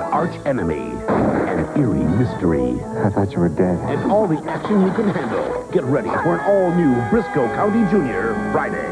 an arch enemy, an eerie mystery, I thought you were dead. and all the action you can handle. Get ready for an all-new Brisco County Jr. Friday.